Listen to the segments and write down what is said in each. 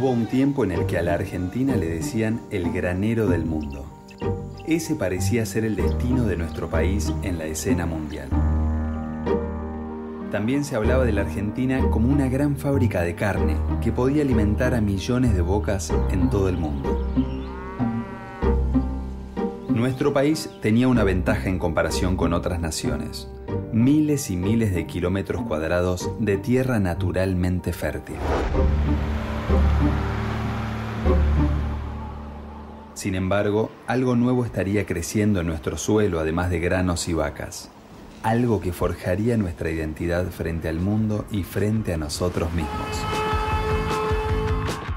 Hubo un tiempo en el que a la Argentina le decían el granero del mundo. Ese parecía ser el destino de nuestro país en la escena mundial. También se hablaba de la Argentina como una gran fábrica de carne que podía alimentar a millones de bocas en todo el mundo. Nuestro país tenía una ventaja en comparación con otras naciones. Miles y miles de kilómetros cuadrados de tierra naturalmente fértil. Sin embargo, algo nuevo estaría creciendo en nuestro suelo además de granos y vacas. Algo que forjaría nuestra identidad frente al mundo y frente a nosotros mismos.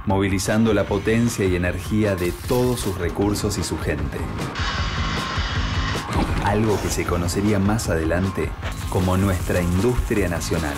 Movilizando la potencia y energía de todos sus recursos y su gente. Algo que se conocería más adelante como nuestra industria nacional.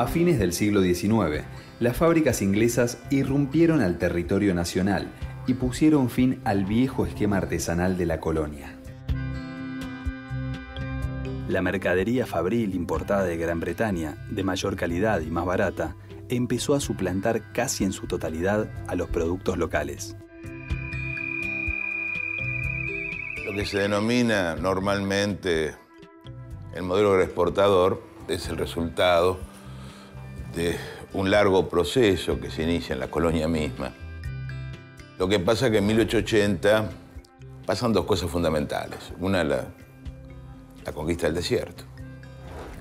A fines del siglo XIX, las fábricas inglesas irrumpieron al territorio nacional y pusieron fin al viejo esquema artesanal de la colonia. La mercadería fabril importada de Gran Bretaña, de mayor calidad y más barata, empezó a suplantar casi en su totalidad a los productos locales. Lo que se denomina normalmente el modelo exportador es el resultado de un largo proceso que se inicia en la colonia misma. Lo que pasa es que en 1880 pasan dos cosas fundamentales. Una, la, la conquista del desierto,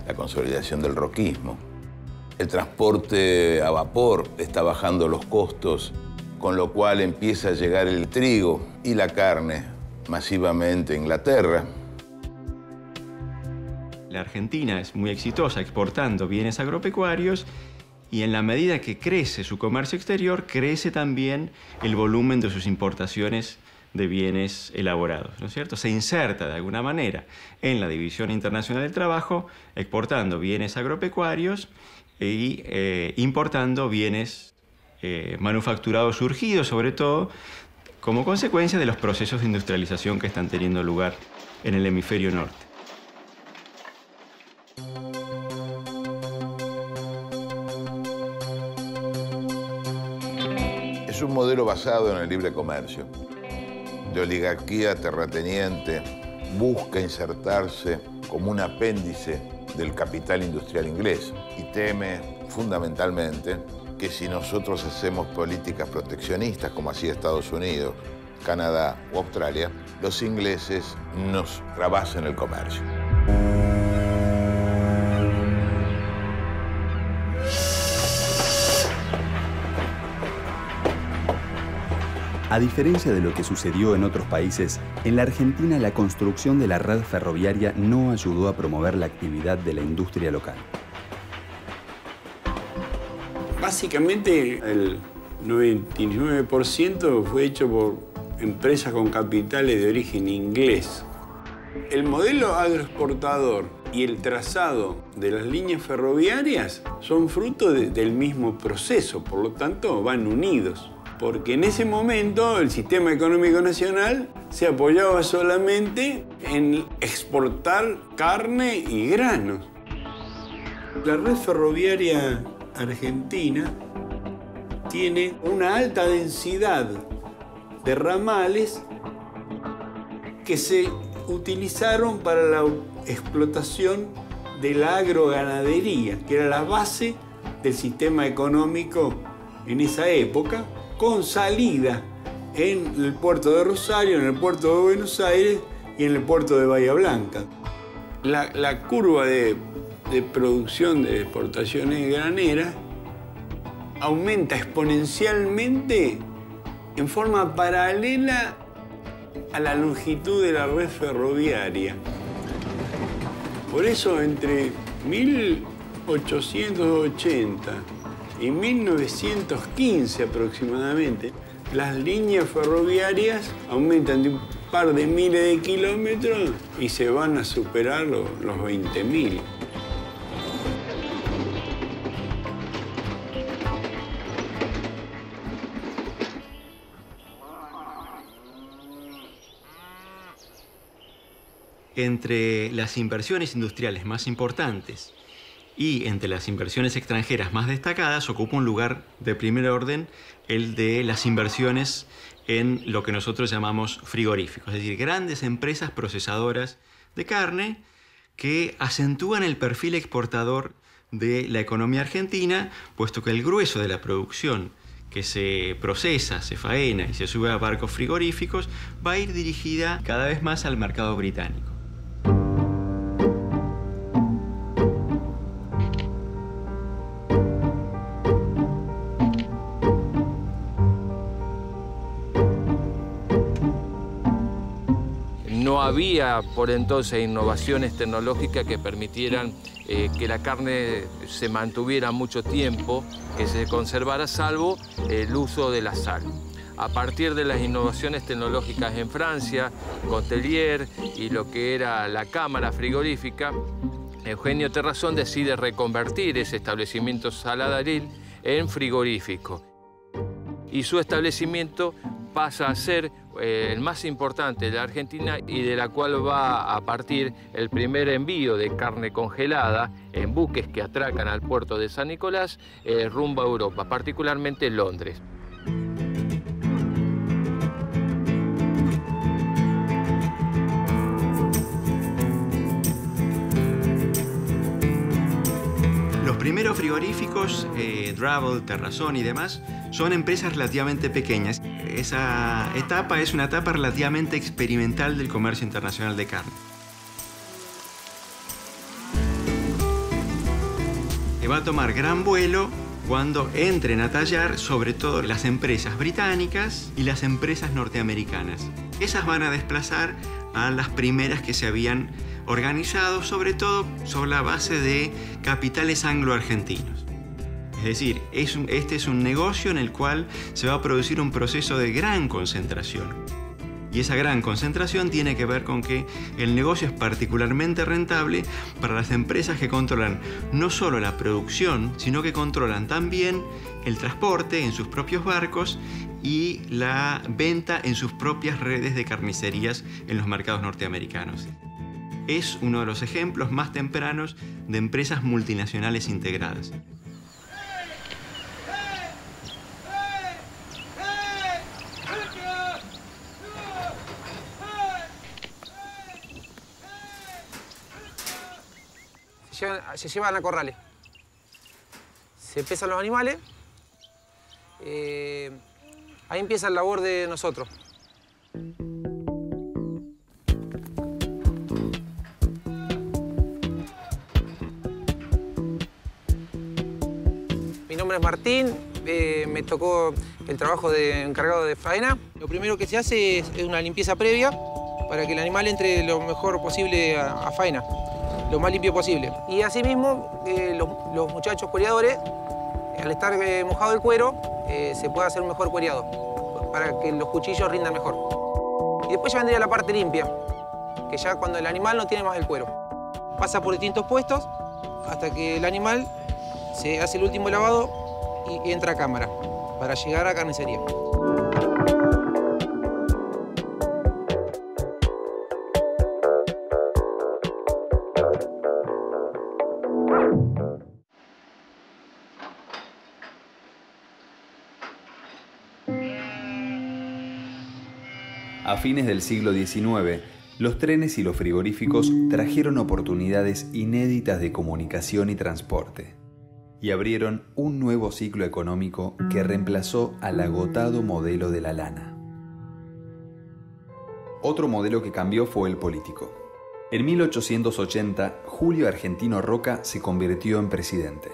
la consolidación del roquismo. El transporte a vapor está bajando los costos, con lo cual empieza a llegar el trigo y la carne masivamente a Inglaterra. La Argentina es muy exitosa exportando bienes agropecuarios y en la medida que crece su comercio exterior, crece también el volumen de sus importaciones de bienes elaborados, ¿no es cierto? Se inserta de alguna manera en la División Internacional del Trabajo, exportando bienes agropecuarios y eh, importando bienes eh, manufacturados surgidos, sobre todo como consecuencia de los procesos de industrialización que están teniendo lugar en el hemisferio norte. Es un modelo basado en el libre comercio. De oligarquía terrateniente, busca insertarse como un apéndice del capital industrial inglés y teme fundamentalmente que si nosotros hacemos políticas proteccionistas como hacía Estados Unidos, Canadá o Australia, los ingleses nos trabasen el comercio. A diferencia de lo que sucedió en otros países, en la Argentina la construcción de la red ferroviaria no ayudó a promover la actividad de la industria local. Básicamente el 99% fue hecho por empresas con capitales de origen inglés. El modelo agroexportador y el trazado de las líneas ferroviarias son fruto de- del mismo proceso, por lo tanto van unidos porque en ese momento el sistema económico nacional se apoyaba solamente en exportar carne y granos. La red ferroviaria argentina tiene una alta densidad de ramales que se utilizaron para la explotación de la agroganadería, que era la base del sistema económico en esa época, con salida en el puerto de Rosario, en el puerto de Buenos Aires y en el puerto de Bahía Blanca. La, curva de, de producción de exportaciones graneras aumenta exponencialmente en forma paralela a la longitud de la red ferroviaria. Por eso entre 1880 y 1915 aproximadamente, las líneas ferroviarias aumentan de un par de miles de kilómetros y se van a superar los, los 20.000. entre las inversiones industriales más importantes y entre las inversiones extranjeras más destacadas ocupa un lugar de primer orden el de las inversiones en lo que nosotros llamamos frigoríficos, es decir, grandes empresas procesadoras de carne que acentúan el perfil exportador de la economía argentina, puesto que el grueso de la producción que se procesa, se faena y se sube a barcos frigoríficos va a ir dirigida cada vez más al mercado británico. Por entonces innovaciones tecnológicas que permitieran eh, que la carne se mantuviera mucho tiempo, que se conservara salvo el uso de la sal. A partir de las innovaciones tecnológicas en Francia, con Tellier y lo que era la cámara frigorífica, Eugenio Terrazón decide reconvertir ese establecimiento saladaril en frigorífico. Y su establecimiento pasa a ser eh, el más importante de la Argentina y de la cual va a partir el primer envío de carne congelada en buques que atracan al puerto de San Nicolás eh, rumbo a Europa, particularmente Londres. Primeros frigoríficos, eh, Terrazón y demás, son empresas relativamente pequeñas. Esa etapa es una etapa relativamente experimental del comercio internacional de carne. Va a tomar gran vuelo cuando entren a tallar sobre todo las empresas británicas y las empresas norteamericanas. Esas van a desplazar a las primeras que se habían organizado sobre todo sobre la base de capitales anglo-argentinos. Es decir, este es un negocio en el cual se va a producir un proceso de gran concentración. Y esa gran concentración tiene que ver con que el negocio es particularmente rentable para las empresas que controlan no solo la producción, sino que controlan también el transporte en sus propios barcos y la venta en sus propias redes de carnicerías en los mercados norteamericanos es uno de los ejemplos más tempranos de empresas multinacionales integradas. Se llevan, a corrales. Se pesan los animales. Eh, ahí empieza el labor de nosotros. Nombre es Martín, eh, me tocó el trabajo de encargado de faena. Lo primero que se hace es, una limpieza previa para que el animal entre lo mejor posible a, faena, lo más limpio posible. Y asimismo, eh, los, muchachos cuereadores, al estar eh, mojado el cuero, se puede hacer un mejor cuereado para que los cuchillos rindan mejor. Y después ya vendría la parte limpia, que ya cuando el animal no tiene más el cuero. Pasa por distintos puestos hasta que el animal se hace el último lavado y entra a cámara para llegar a carnicería. A fines del siglo XIX, los trenes y los frigoríficos trajeron oportunidades inéditas de comunicación y transporte y abrieron un nuevo ciclo económico que reemplazó al agotado modelo de la lana. Otro modelo que cambió fue el político. En 1880, Julio Argentino Roca se convirtió en presidente.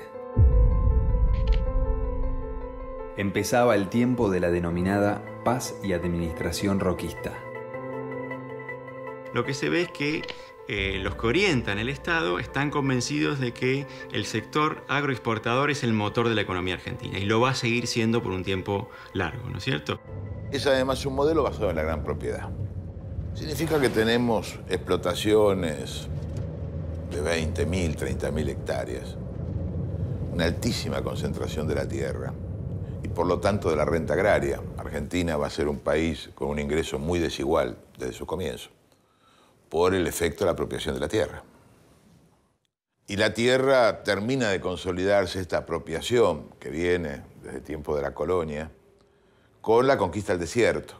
Empezaba el tiempo de la denominada paz y administración roquista. lo que se ve es que eh, los que orientan el Estado están convencidos de que el sector agroexportador es el motor de la economía argentina y lo va a seguir siendo por un tiempo largo, ¿no es cierto? Es además un modelo basado en la gran propiedad. Significa que tenemos explotaciones de 20.000, 30.000 hectáreas, una altísima concentración de la tierra y por lo tanto de la renta agraria. Argentina va a ser un país con un ingreso muy desigual desde su comienzo por el efecto de la apropiación de la tierra. Y la tierra termina de consolidarse esta apropiación que viene desde el tiempo de la colonia con la conquista del desierto.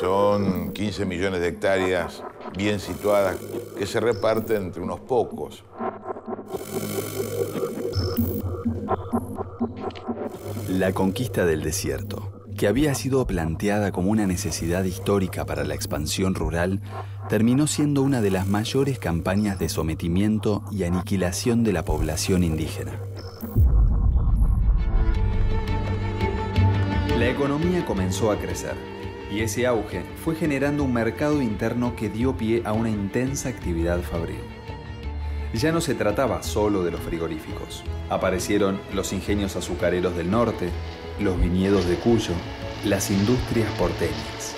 Son 15 millones de hectáreas bien situadas que se reparten entre unos pocos. La conquista del desierto, que había sido planteada como una necesidad histórica para la expansión rural, terminó siendo una de las mayores campañas de sometimiento y aniquilación de la población indígena. La economía comenzó a crecer y ese auge fue generando un mercado interno que dio pie a una intensa actividad fabril. Ya no se trataba solo de los frigoríficos. Aparecieron los ingenios azucareros del norte, los viñedos de Cuyo, las industrias porteñas.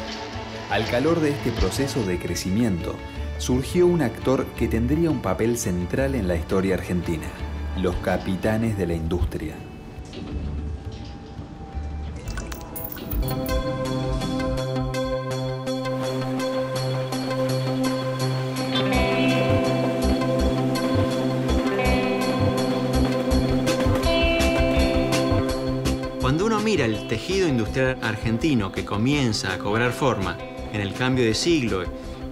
Al calor de este proceso de crecimiento, surgió un actor que tendría un papel central en la historia argentina, los capitanes de la industria. Cuando uno mira el tejido industrial argentino que comienza a cobrar forma en el cambio de siglo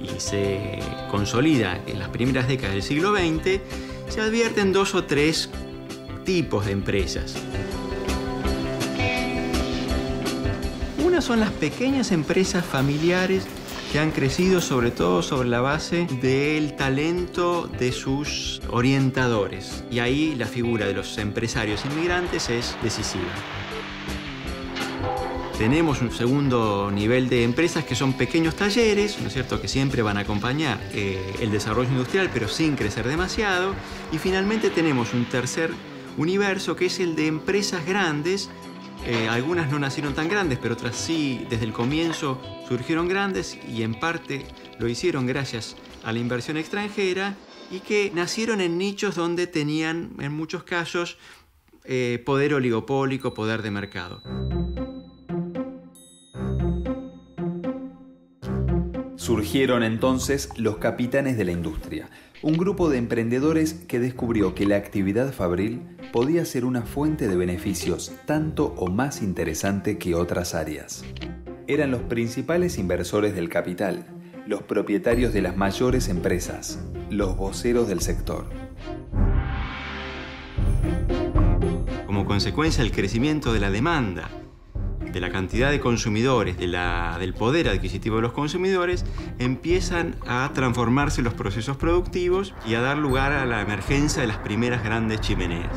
y se consolida en las primeras décadas del siglo XX, se advierten dos o tres tipos de empresas. Una son las pequeñas empresas familiares que han crecido sobre todo sobre la base del talento de sus orientadores. Y ahí la figura de los empresarios inmigrantes es decisiva. Tenemos un segundo nivel de empresas que son pequeños talleres, ¿no es cierto?, que siempre van a acompañar eh, el desarrollo industrial, pero sin crecer demasiado. Y finalmente tenemos un tercer universo que es el de empresas grandes. Eh, algunas no nacieron tan grandes, pero otras sí, desde el comienzo surgieron grandes y en parte lo hicieron gracias a la inversión extranjera y que nacieron en nichos donde tenían, en muchos casos, eh, poder oligopólico, poder de mercado. Surgieron entonces los capitanes de la industria, un grupo de emprendedores que descubrió que la actividad fabril podía ser una fuente de beneficios tanto o más interesante que otras áreas. Eran los principales inversores del capital, los propietarios de las mayores empresas, los voceros del sector. Como consecuencia del crecimiento de la demanda de la cantidad de consumidores, de la, del poder adquisitivo de los consumidores, empiezan a transformarse los procesos productivos y a dar lugar a la emergencia de las primeras grandes chimeneas.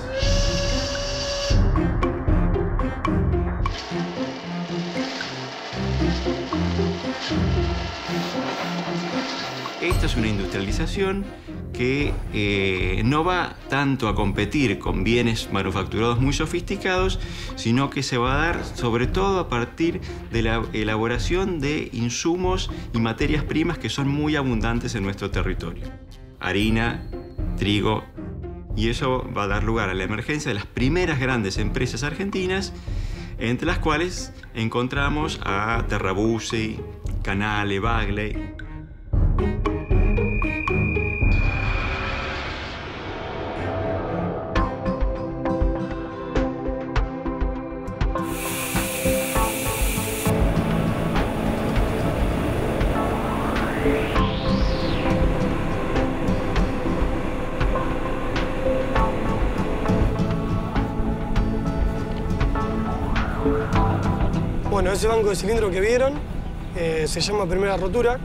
Esta es una industrialización que eh, no va tanto a competir con bienes manufacturados muy sofisticados, sino que se va a dar sobre todo a partir de la elaboración de insumos y materias primas que son muy abundantes en nuestro territorio. Harina, trigo, y eso va a dar lugar a la emergencia de las primeras grandes empresas argentinas, entre las cuales encontramos a Terrabuzzi, Canale, Bagley, ese banco de cilindro que vieron eh, se llama primera rotura.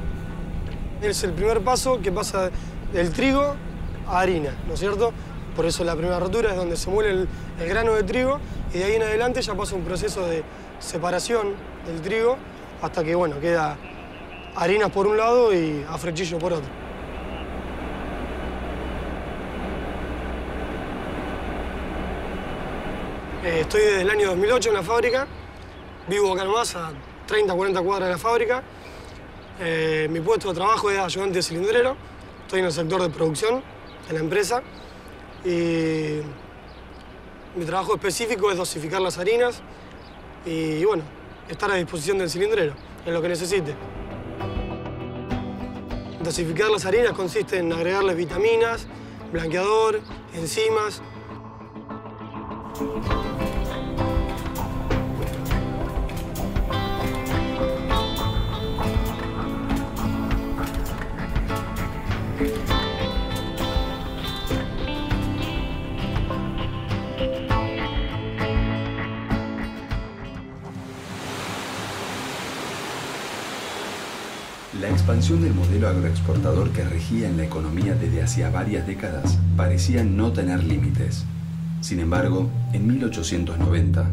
Es el primer paso que pasa del trigo a harina, ¿no es cierto? por eso la primera rotura es donde se muele el, grano de trigo y de ahí en adelante ya pasa un proceso de separación del trigo hasta que bueno, queda harinas por un lado y afrechillo por otro. Eh, estoy desde el año 2008 en la fábrica, vivo acá nomás a 30, 40 cuadras de la fábrica. Eh, mi puesto de trabajo es ayudante cilindrero, estoy en el sector de producción de la empresa y mi trabajo específico es dosificar las harinas y bueno, estar a disposición del cilindrero en lo que necesite. Dosificar las harinas consiste en agregarles vitaminas, blanqueador, enzimas. La expansión del modelo agroexportador que regía en la economía desde hacía varias décadas parecía no tener límites. Sin embargo, en 1890,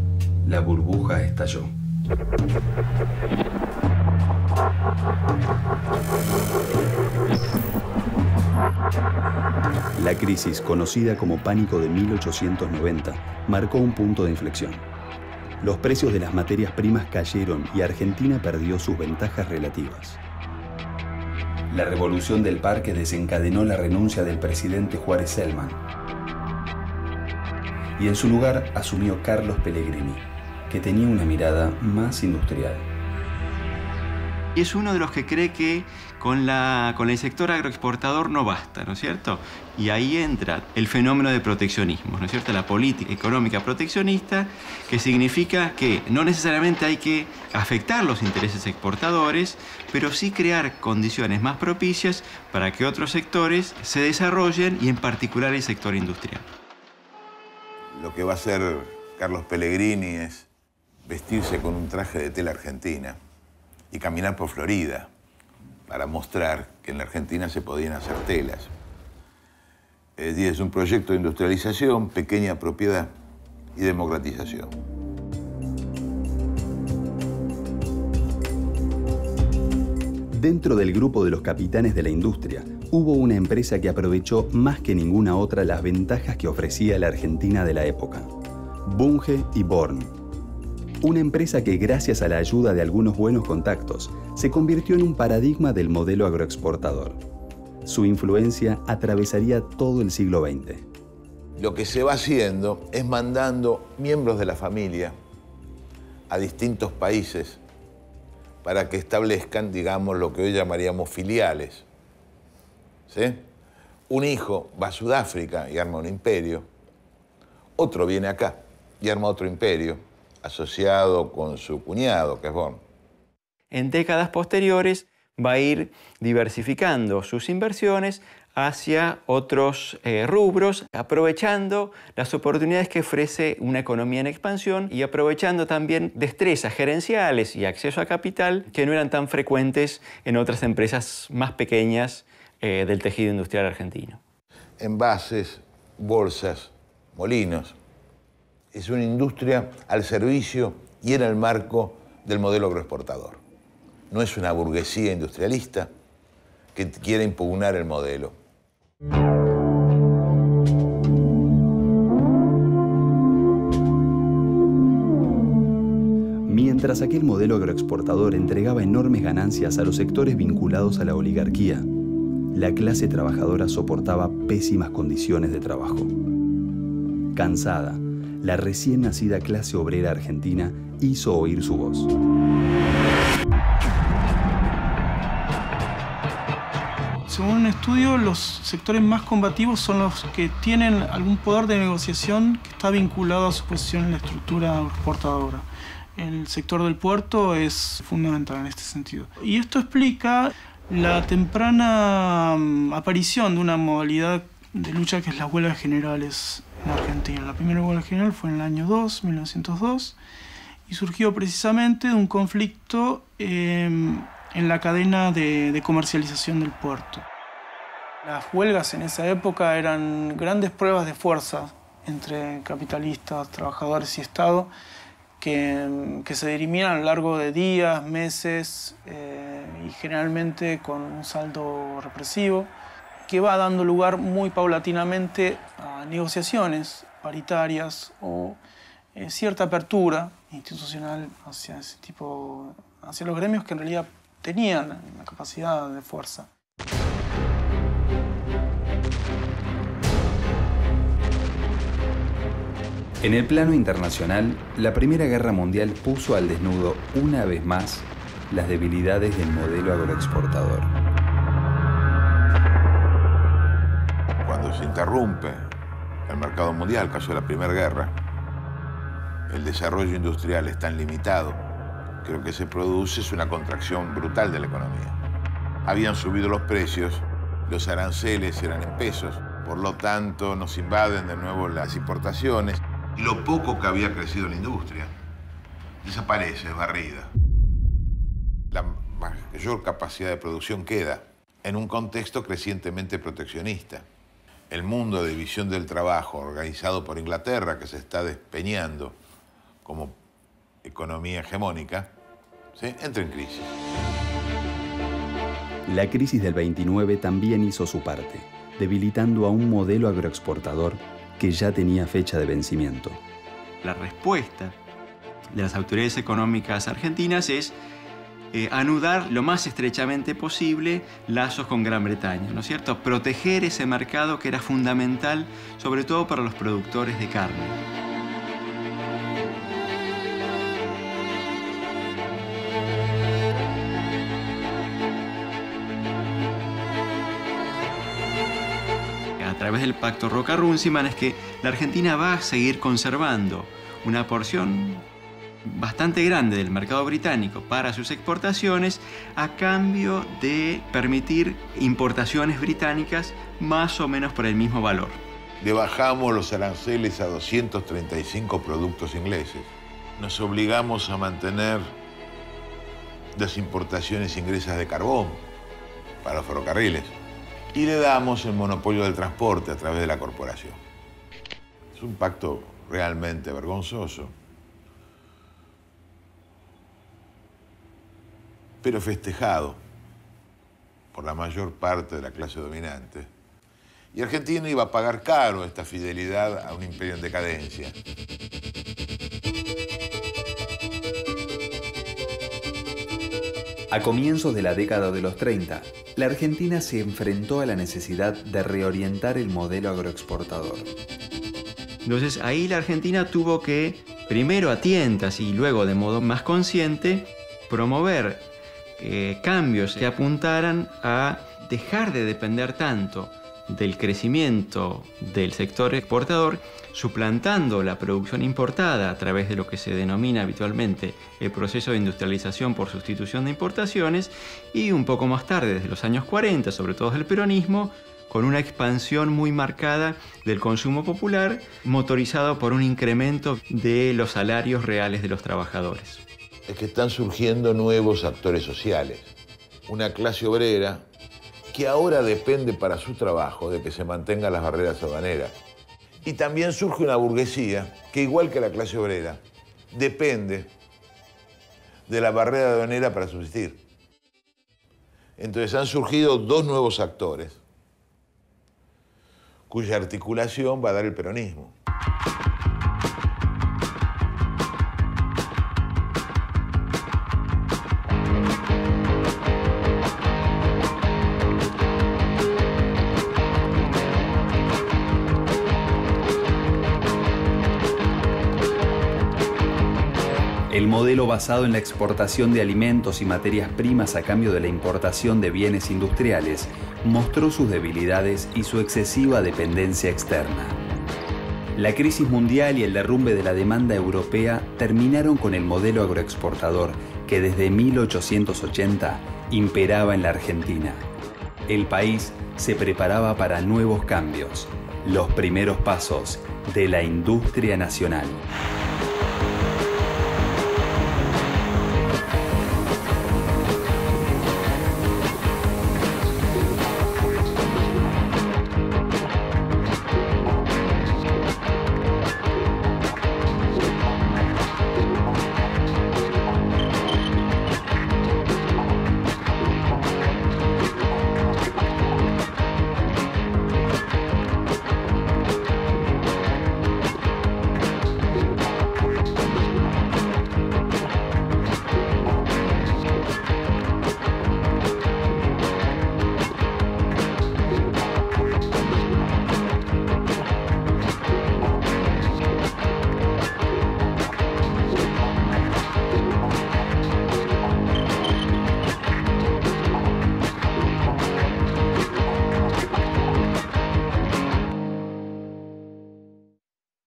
la burbuja estalló. La crisis, conocida como pánico de 1890, marcó un punto de inflexión. Los precios de las materias primas cayeron y Argentina perdió sus ventajas relativas. La revolución del parque desencadenó la renuncia del presidente Juárez Selman. Y en su lugar asumió Carlos Pellegrini, que tenía una mirada más industrial. Es uno de los que cree que con, la, con el sector agroexportador no basta, ¿no es cierto? Y ahí entra el fenómeno de proteccionismo, ¿no es cierto? La política económica proteccionista, que significa que no necesariamente hay que afectar los intereses exportadores, pero sí crear condiciones más propicias para que otros sectores se desarrollen y en particular el sector industrial. Lo que va a hacer Carlos Pellegrini es vestirse con un traje de tela argentina y caminar por Florida para mostrar que en la Argentina se podían hacer telas. Es un proyecto de industrialización, pequeña propiedad y democratización. Dentro del grupo de los capitanes de la industria, hubo una empresa que aprovechó más que ninguna otra las ventajas que ofrecía la Argentina de la época. Bunge y Born. Una empresa que gracias a la ayuda de algunos buenos contactos se convirtió en un paradigma del modelo agroexportador. Su influencia atravesaría todo el siglo XX. Lo que se va haciendo es mandando miembros de la familia a distintos países para que establezcan, digamos, lo que hoy llamaríamos filiales. ¿Sí? Un hijo va a Sudáfrica y arma un imperio, otro viene acá y arma otro imperio, asociado con su cuñado, que es Bon. En décadas posteriores va a ir diversificando sus inversiones hacia otros eh, rubros, aprovechando las oportunidades que ofrece una economía en expansión y aprovechando también destrezas gerenciales y acceso a capital que no eran tan frecuentes en otras empresas más pequeñas eh, del tejido industrial argentino. Envases, bolsas, molinos. Es una industria al servicio y en el marco del modelo agroexportador. No es una burguesía industrialista que quiere impugnar el modelo. Mientras aquel modelo agroexportador entregaba enormes ganancias a los sectores vinculados a la oligarquía, la clase trabajadora soportaba pésimas condiciones de trabajo. Cansada, la recién nacida clase obrera argentina hizo oír su voz. Según un estudio, los sectores más combativos son los que tienen algún poder de negociación que está vinculado a su posición en la estructura exportadora. El sector del puerto es fundamental en este sentido. Y esto explica la temprana mm, aparición de una modalidad de lucha que es las huelgas generales en Argentina. La primera huelga general fue en el año 2, 1902, y surgió precisamente de un conflicto eh, en la cadena de, de comercialización del puerto. Las huelgas en esa época eran grandes pruebas de fuerza entre capitalistas, trabajadores y Estado que, se dirimían a lo largo de días, meses eh, y generalmente con un saldo represivo que va dando lugar muy paulatinamente a negociaciones paritarias o eh, cierta apertura institucional hacia ese tipo, hacia los gremios que en realidad tenían la capacidad de fuerza. En el plano internacional, la Primera Guerra Mundial puso al desnudo una vez más las debilidades del modelo agroexportador. Se interrumpe el mercado mundial, de la Primera Guerra, el desarrollo industrial es tan limitado que lo que se produce es una contracción brutal de la economía. Habían subido los precios, los aranceles eran en pesos, por lo tanto nos invaden de nuevo las importaciones y lo poco que había crecido la industria desaparece, es barrida. La mayor capacidad de producción queda en un contexto crecientemente proteccionista. El mundo de división del trabajo organizado por Inglaterra, que se está despeñando como economía hegemónica, entra en crisis. La crisis del 29 también hizo su parte, debilitando a un modelo agroexportador que ya tenía fecha de vencimiento. La respuesta de las autoridades económicas argentinas es eh, anudar lo más estrechamente posible lazos con Gran Bretaña, ¿no es cierto? Proteger ese mercado que era fundamental, sobre todo para los productores de carne. través del pacto Roca-Runciman es que la Argentina va a seguir conservando una porción bastante grande del mercado británico para sus exportaciones a cambio de permitir importaciones británicas más o menos por el mismo valor. Le bajamos los aranceles a 235 productos ingleses. Nos obligamos a mantener las importaciones ingresas de carbón para los ferrocarriles y le damos el monopolio del transporte a través de la corporación. Es un pacto realmente vergonzoso, pero festejado por la mayor parte de la clase dominante. Y Argentina iba a pagar caro esta fidelidad a un imperio en decadencia. A comienzos de la década de los 30, la Argentina se enfrentó a la necesidad de reorientar el modelo agroexportador. Entonces ahí la Argentina tuvo que, primero a tientas y luego de modo más consciente, promover eh, cambios que apuntaran a dejar de depender tanto del crecimiento del sector exportador, suplantando la producción importada a través de lo que se denomina habitualmente el proceso de industrialización por sustitución de importaciones, y un poco más tarde, desde los años 40, sobre todo del peronismo, con una expansión muy marcada del consumo popular, motorizado por un incremento de los salarios reales de los trabajadores. Es que están surgiendo nuevos actores sociales. Una clase obrera que ahora depende para su trabajo de que se mantengan las barreras aduaneras. Y también surge una burguesía que, igual que la clase obrera, depende de la barrera aduanera para subsistir. Entonces han surgido dos nuevos actores cuya articulación va a dar el peronismo. El modelo basado en la exportación de alimentos y materias primas a cambio de la importación de bienes industriales mostró sus debilidades y su excesiva dependencia externa. La crisis mundial y el derrumbe de la demanda europea terminaron con el modelo agroexportador que desde 1880 imperaba en la Argentina. El país se preparaba para nuevos cambios, los primeros pasos de la industria nacional.